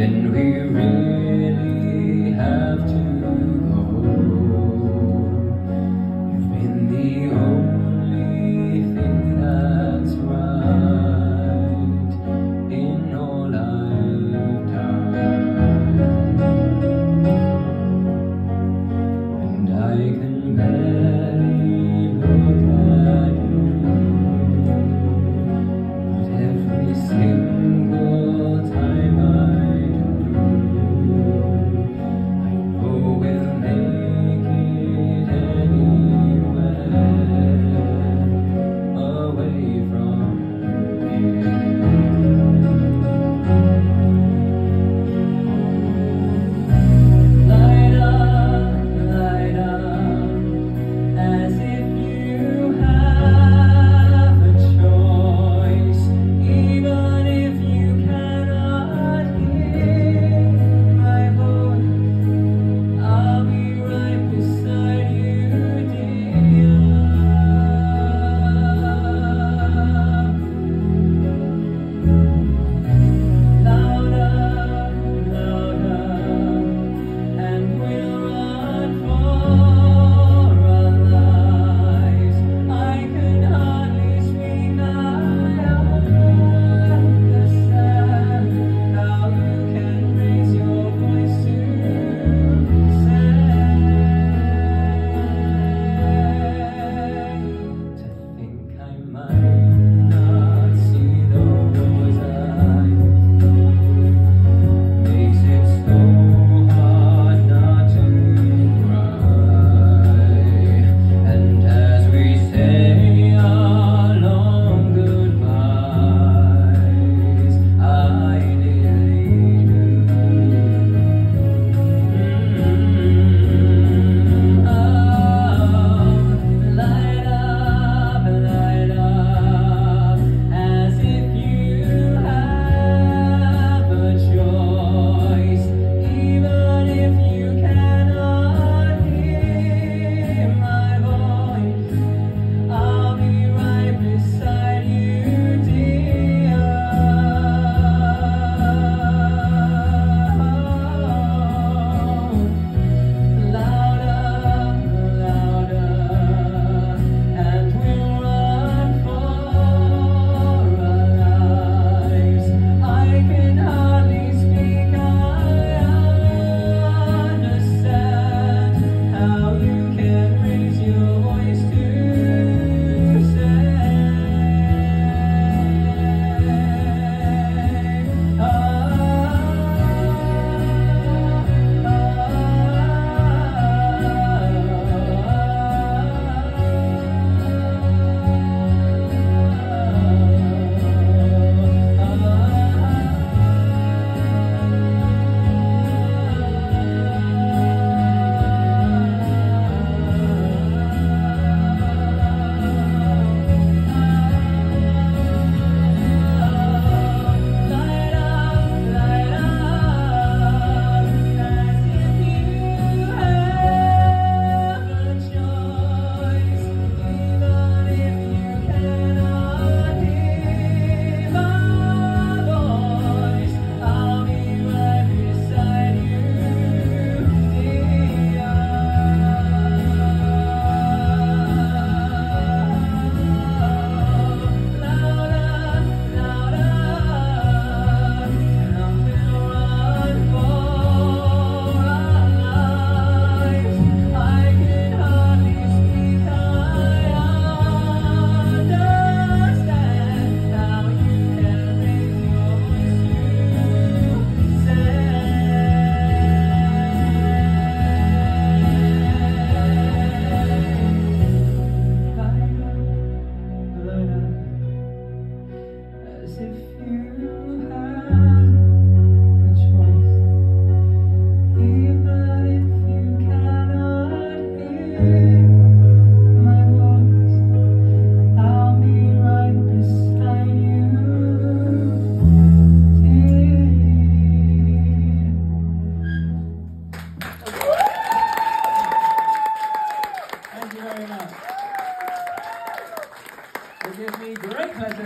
then we really have to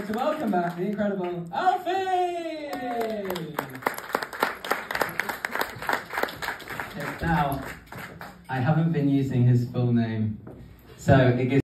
please welcome back the incredible Alfie! Now, I haven't been using his full name, so it gives